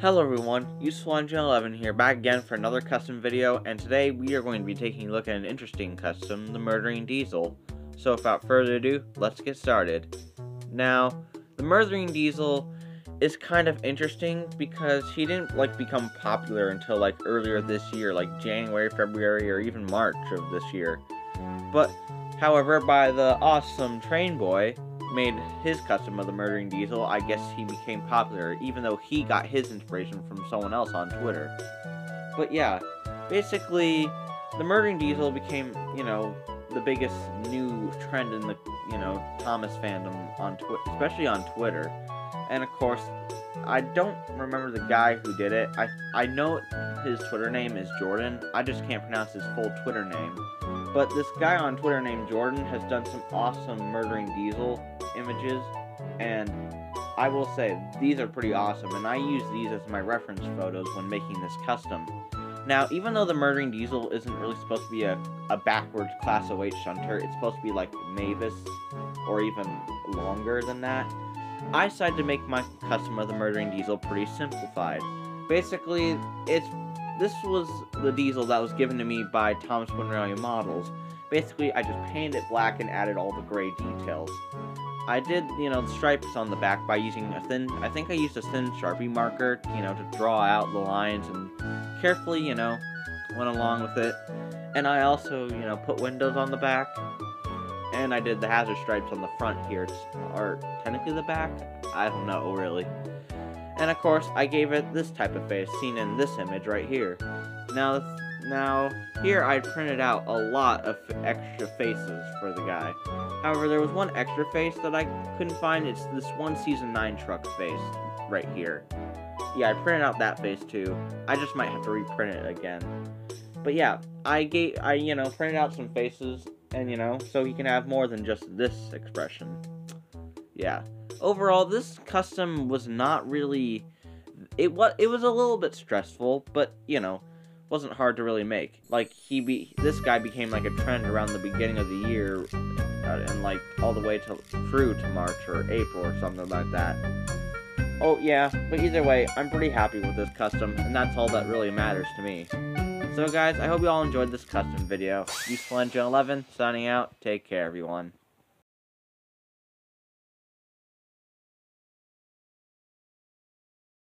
Hello everyone, Useful Engine 11 here, back again for another custom video, and today we are going to be taking a look at an interesting custom, the Murdering Diesel. So without further ado, let's get started. Now, the Murdering Diesel is kind of interesting because he didn't like become popular until like earlier this year, like January, February, or even March of this year. But, however, by the awesome Train Boy, made his custom of the Murdering Diesel, I guess he became popular, even though he got his inspiration from someone else on Twitter. But yeah, basically, the Murdering Diesel became, you know, the biggest new trend in the, you know, Thomas fandom on Twitter, especially on Twitter. And of course, I don't remember the guy who did it. I I know his Twitter name is Jordan. I just can't pronounce his full Twitter name. But this guy on Twitter named Jordan has done some awesome Murdering Diesel images, and I will say these are pretty awesome, and I use these as my reference photos when making this custom. Now, even though the Murdering Diesel isn't really supposed to be a, a backwards Class OH shunter, it's supposed to be like Mavis, or even longer than that, I decided to make my custom of the Murdering Diesel pretty simplified. Basically, it's this was the diesel that was given to me by Thomas Winralia Models. Basically, I just painted it black and added all the gray details. I did, you know, the stripes on the back by using a thin, I think I used a thin Sharpie marker, you know, to draw out the lines and carefully, you know, went along with it. And I also, you know, put windows on the back. And I did the hazard stripes on the front here, or technically the back? I don't know, really. And of course, I gave it this type of face, seen in this image right here. Now, now, here I printed out a lot of extra faces for the guy. However, there was one extra face that I couldn't find. It's this one Season 9 truck face right here. Yeah, I printed out that face too. I just might have to reprint it again. But yeah, I gave, I, you know, printed out some faces, and, you know, so he can have more than just this expression. Yeah. Overall, this custom was not really... It was, it was a little bit stressful, but, you know, wasn't hard to really make. Like, he be this guy became like a trend around the beginning of the year, uh, and like all the way to through to March or April or something like that. Oh yeah, but either way, I'm pretty happy with this custom, and that's all that really matters to me. So guys, I hope you all enjoyed this custom video. Useful Engine 11, signing out. Take care, everyone.